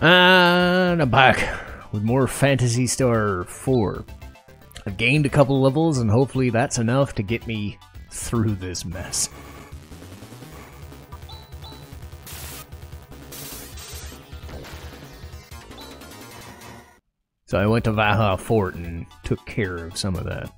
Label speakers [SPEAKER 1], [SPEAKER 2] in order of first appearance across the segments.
[SPEAKER 1] And I'm back with more Phantasy Star 4. I've gained a couple levels, and hopefully that's enough to get me through this mess. So I went to Valhalla Fort and took care of some of that.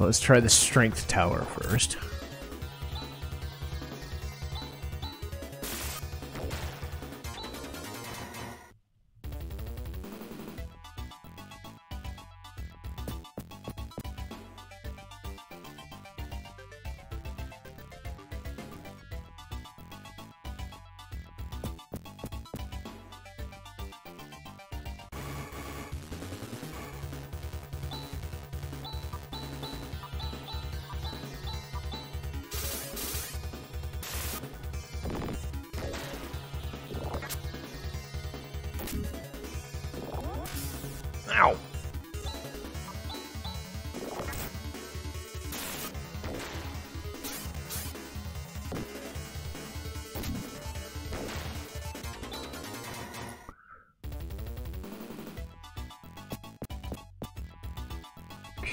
[SPEAKER 1] So let's try the strength tower first.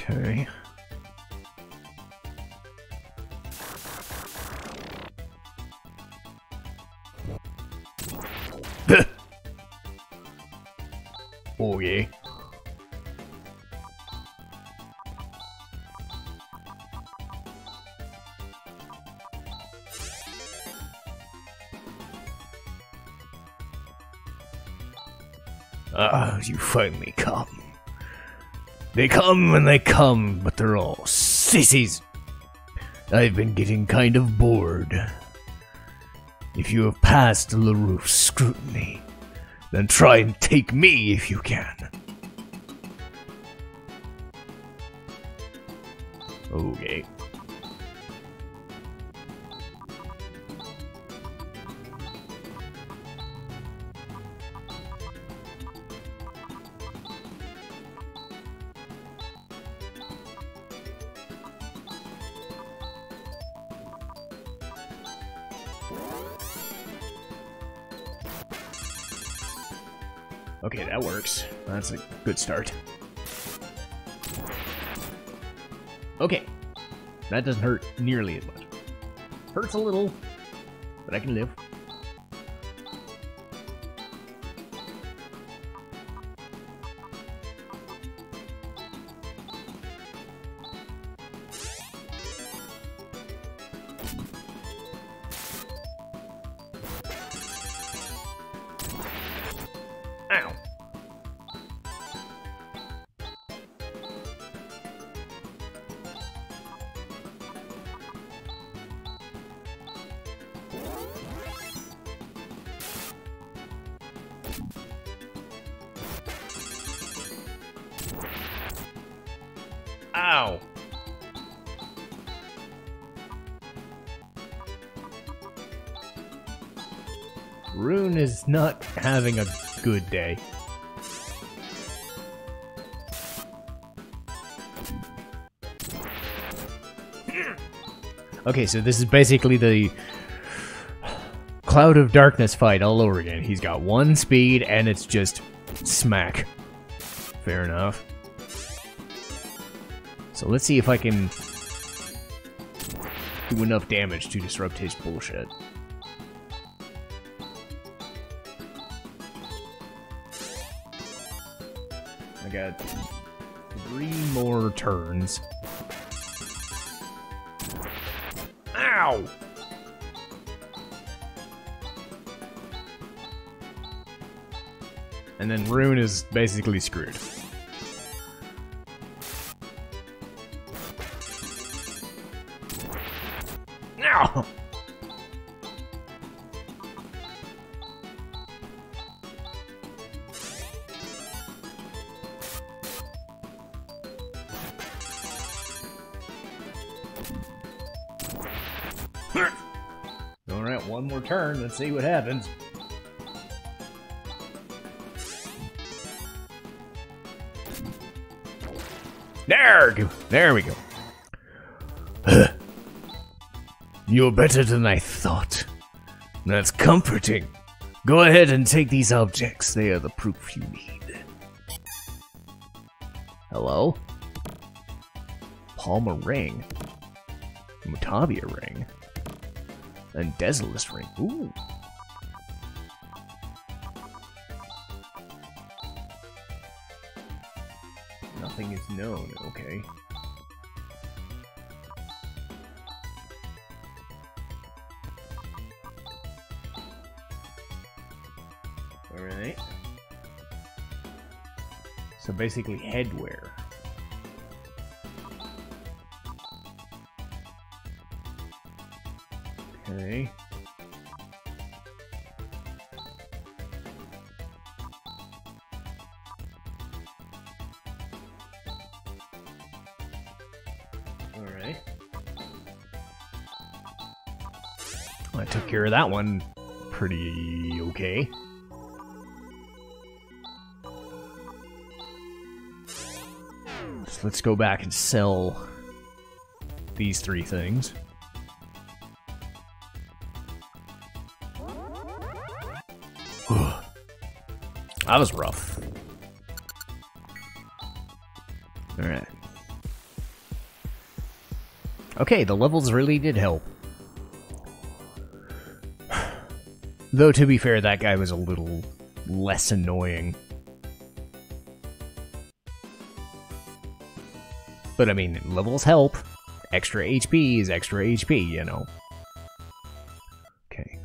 [SPEAKER 1] Okay. oh yeah. Ah, you finally come. They come and they come, but they're all sissies. I've been getting kind of bored. If you have passed Le Roof's scrutiny, then try and take me if you can. Okay. Okay, That's a good start. Okay. That doesn't hurt nearly as much. Hurts a little, but I can live. Ow. Rune is not having a good day. Okay, so this is basically the Cloud of Darkness fight all over again. He's got one speed and it's just smack. Fair enough. So let's see if I can do enough damage to disrupt his bullshit. I got three more turns. Ow! And then Rune is basically screwed. Ow! Alright, one more turn, let's see what happens. There! There we go. You're better than I thought. That's comforting. Go ahead and take these objects. They are the proof you need. Hello? Palma ring. Motavia ring. And Dezolis ring. Ooh. Nothing is known, okay. Basically headwear. Okay. Alright. I took care of that one pretty okay. So let's go back and sell these three things. that was rough. Alright. Okay, the levels really did help. Though, to be fair, that guy was a little less annoying. But I mean, levels help. Extra HP is extra HP, you know. Okay.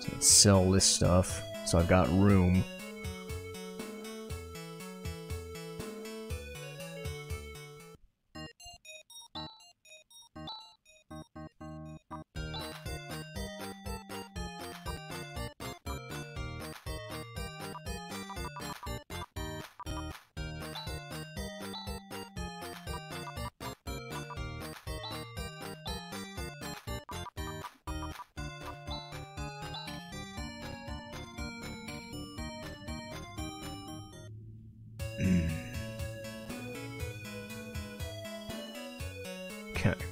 [SPEAKER 1] So let's sell this stuff. So I've got room. Okay.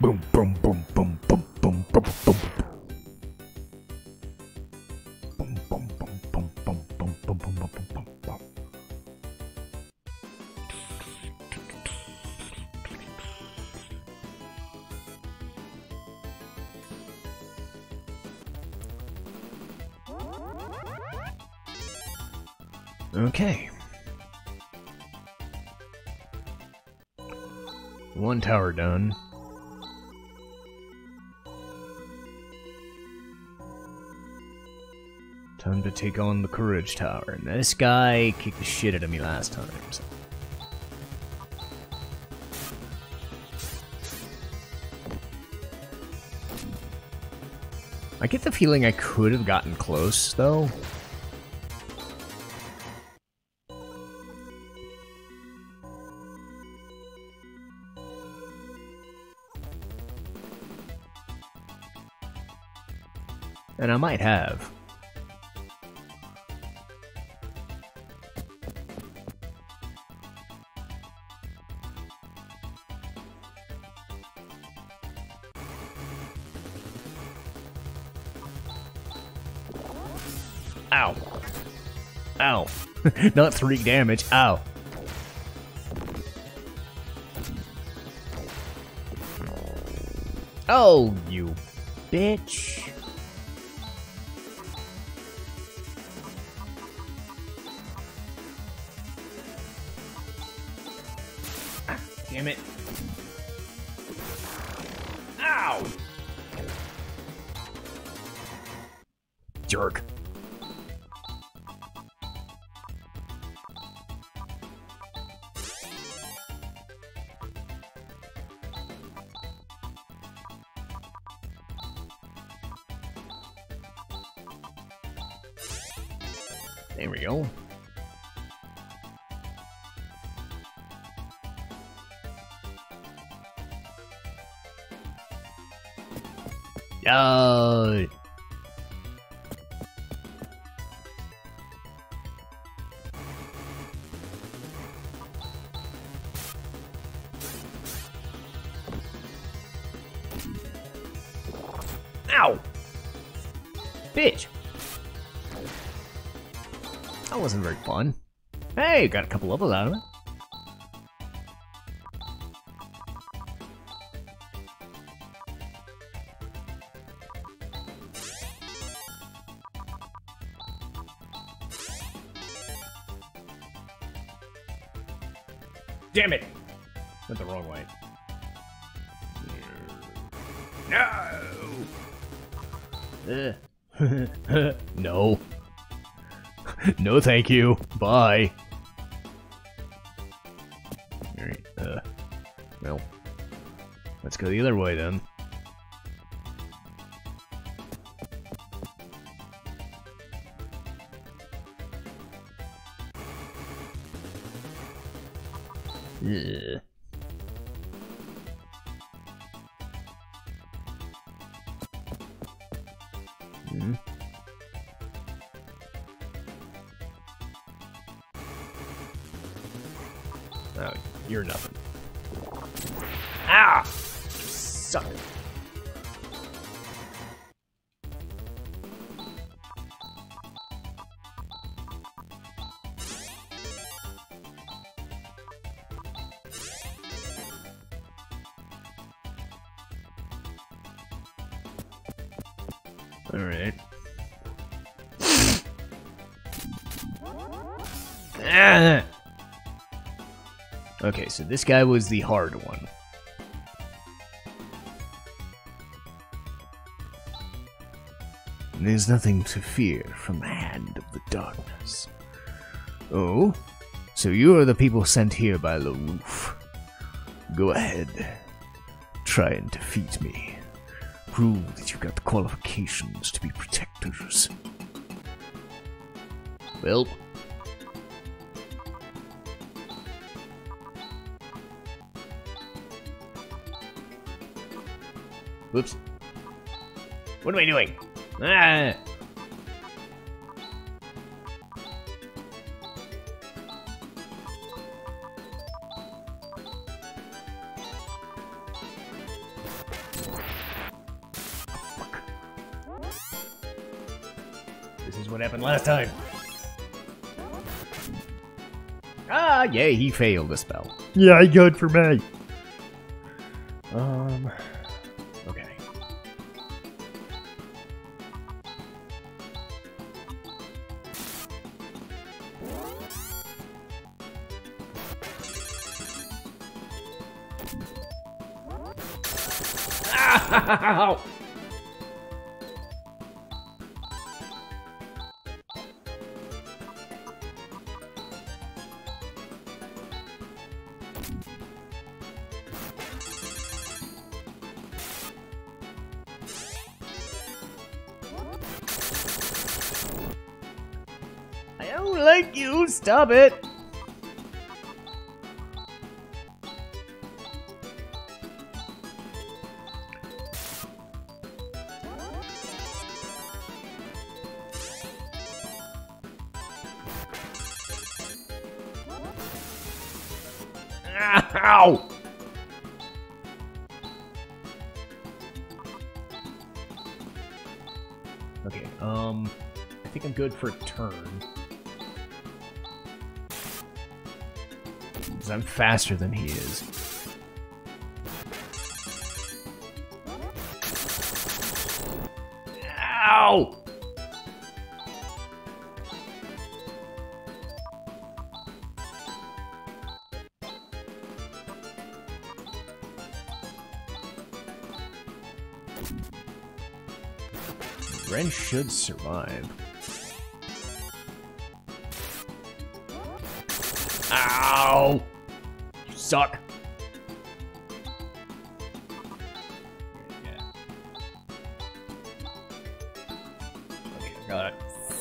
[SPEAKER 1] Boom, boom, boom, One tower done. Time to take on the Courage Tower. And this guy kicked the shit out of me last time. so- I get the feeling I could have gotten close, though. And I might have. Ow. Ow. Not three damage. Ow. Oh, you bitch. There we go. Yeah. Fun. Hey, got a couple levels out of it. Damn it! Went the wrong way. No! No. no, thank you. Bye. Alright, uh. Well. Let's go the other way then. Yeah. Hmm. You're nothing. So this guy was the hard one. There's nothing to fear from the hand of the darkness. Oh? So you are the people sent here by Le Roof. Go ahead. Try and defeat me. Prove that you've got the qualifications to be protectors. Well, Whoops. What am I doing? Ah! This is what happened last time. Ah, yay, he failed the spell. Yeah, good for me. Like you. Stop it. Faster than he is. Ow! Ren should survive. Ow! Suck. Got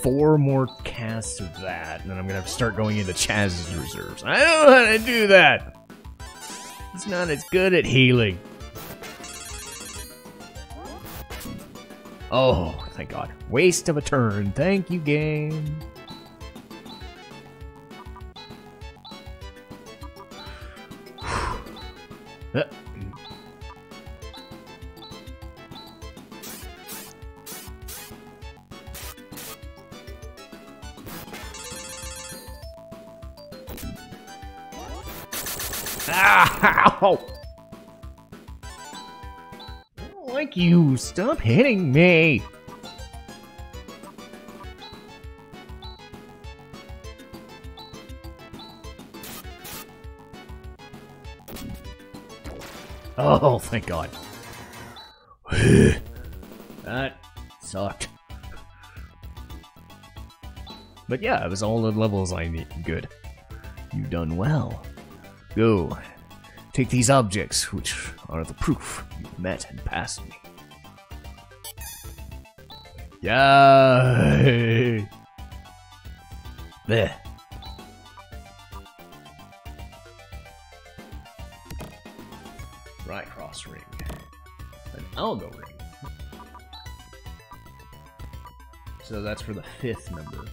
[SPEAKER 1] four more casts of that, and then I'm gonna start going into Chaz's reserves. I don't know how to do that. He's not as good at healing. Oh, thank God. Waste of a turn. Thank you, game. You. Stop hitting me. Oh, thank God. that sucked. But yeah, it was all the levels I need. Good. You done well. Go. Take these objects, which are the proof you've met and passed me. Yay! Rykros ring. An algo ring. So that's for the fifth number.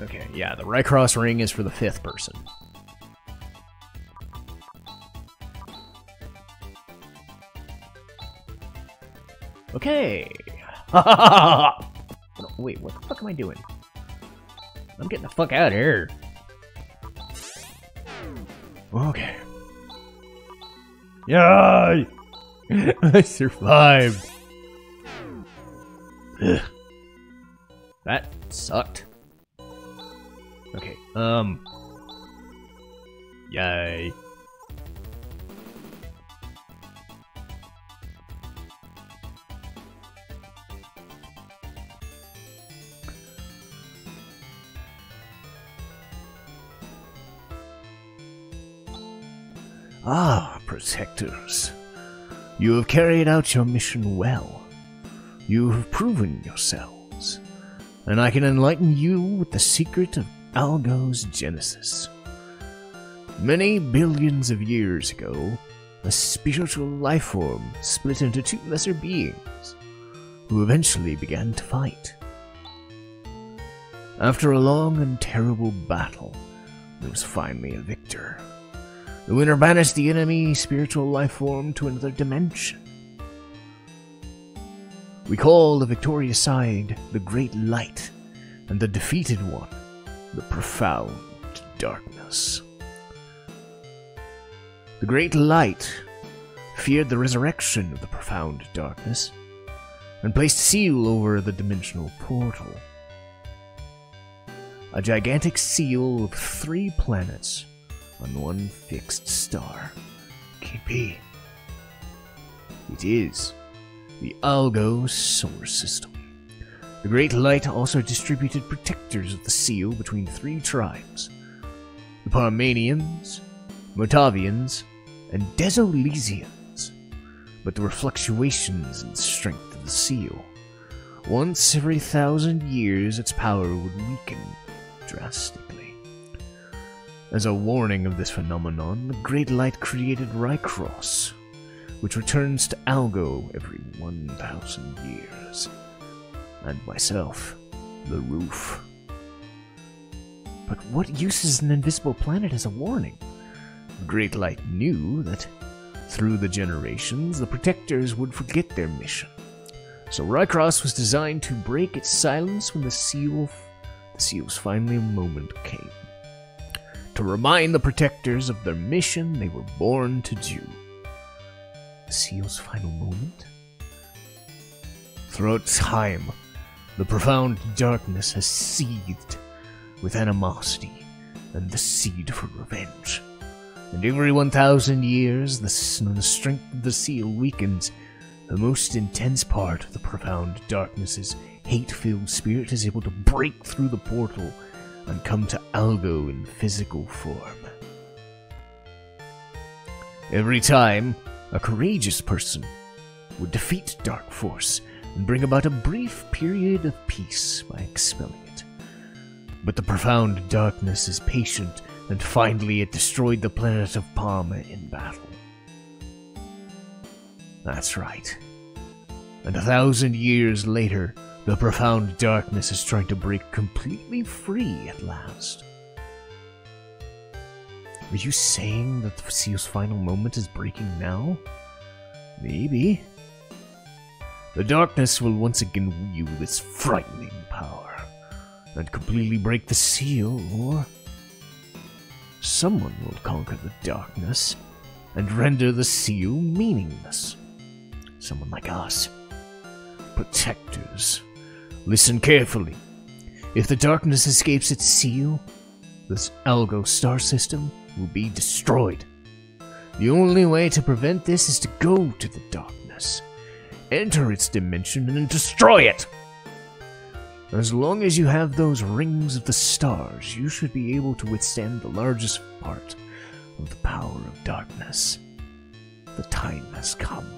[SPEAKER 1] Okay, yeah, the Rykros ring is for the fifth person. Okay. wait, what the fuck am I doing? I'm getting the fuck out of here. Okay. Yay! I survived. Ugh. That sucked. Okay, um... Yay. Ah, protectors. You have carried out your mission well. You have proven yourselves, and I can enlighten you with the secret of Algo's genesis. Many billions of years ago, a spiritual life form split into two lesser beings, who eventually began to fight. After a long and terrible battle, there was finally a victor. The winner banished the enemy spiritual life form to another dimension. We call the victorious side the Great Light, and the defeated one the Profound Darkness. The Great Light feared the resurrection of the Profound Darkness and placed a seal over the dimensional portal. A gigantic seal of three planets on one fixed star. KP. It is the Algo solar system. The Great Light also distributed protectors of the seal between three tribes the Palmanians, Motavians, and Dezolisians. But there were fluctuations in the strength of the seal. Once every thousand years, its power would weaken drastically. As a warning of this phenomenon, the Great Light created Rykros, which returns to Algo every 1,000 years. And myself, Le Roof. But what use is an invisible planet as a warning? The Great Light knew that through the generations, the Protectors would forget their mission. So Rykros was designed to break its silence when the seal, the seal's finally moment came. To remind the Protectors of their mission they were born to do. The seal's final moment? Throughout time, the profound darkness has seethed with animosity and the seed for revenge. And every 1,000 years, the, the strength of the seal weakens, the most intense part of the profound darkness's hate filled spirit is able to break through the portal and come to Algo in physical form. Every time, A courageous person would defeat Dark Force and bring about a brief period of peace by expelling it. But the profound darkness is patient, and finally it destroyed the planet of Palma in battle. That's right. And a thousand years later, the profound darkness is trying to break completely free at last. Are you saying that the seal's final moment is breaking now? Maybe. The darkness will once again wield its frightening power and completely break the seal, or someone will conquer the darkness and render the seal meaningless. Someone like us. Protectors. Listen carefully. If the darkness escapes its seal, this Algo star system will be destroyed. The only way to prevent this is to go to the darkness, enter its dimension, and destroy it. As long as you have those rings of the stars, you should be able to withstand the largest part of the power of darkness. The time has come.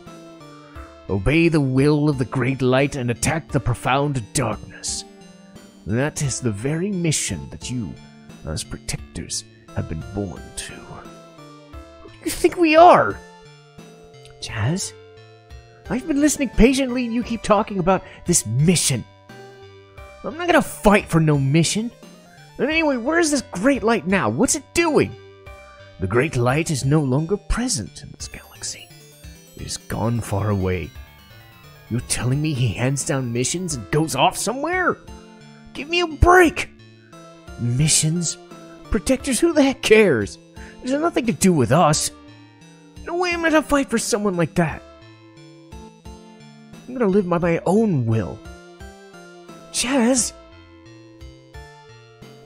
[SPEAKER 1] Obey the will of the great light and attack the profound darkness. That is the very mission that you, as protectors, have been born to. Who do you think we are? Chaz? I've been listening patiently and you keep talking about this mission. I'm not gonna fight for no mission. And anyway, where's this great light now? What's it doing? The great light is no longer present in this galaxy. It is gone far away. You're telling me he hands down missions and goes off somewhere? Give me a break! Missions? Protectors? Who the heck cares? Has nothing to do with us. No way I'm gonna fight for someone like that. I'm gonna live by my own will. Chaz!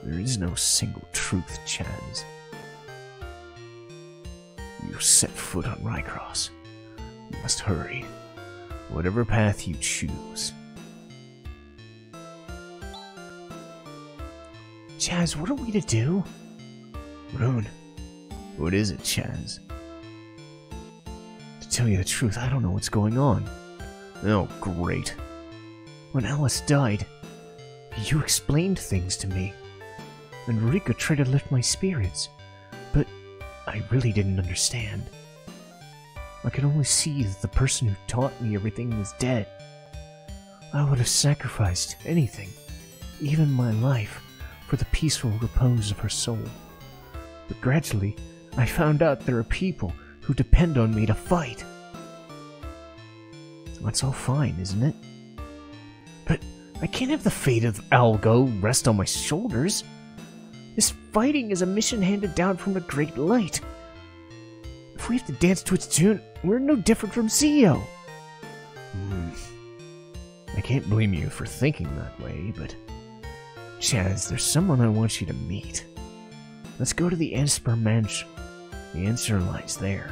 [SPEAKER 1] There is no single truth, Chaz. You set foot on Rykros. You must hurry. Whatever path you choose. Chaz, what are we to do? Rune, what is it, Chaz? To tell you the truth, I don't know what's going on. Oh, great. When Alys died, you explained things to me, and Rika tried to lift my spirits, but I really didn't understand. I could only see that the person who taught me everything was dead. I would have sacrificed anything, even my life, for the peaceful repose of her soul. But gradually, I found out there are people who depend on me to fight. That's all fine, isn't it? But I can't have the fate of Algo rest on my shoulders. This fighting is a mission handed down from the Great Light. If we have to dance to its tune, we're no different from Zio. Hmm. I can't blame you for thinking that way, but... Chaz, there's someone I want you to meet. Let's go to the Esper Mansion. The answer lies there.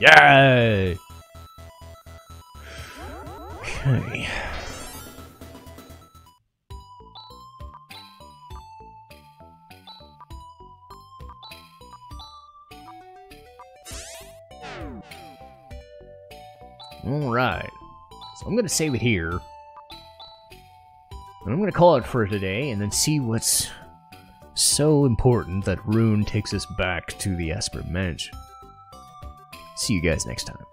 [SPEAKER 1] Yay! Okay. Alright. So I'm to save it here. And I'm to call it for today and then see what's so important that Rune takes us back to the Esper Mansion. See you guys next time.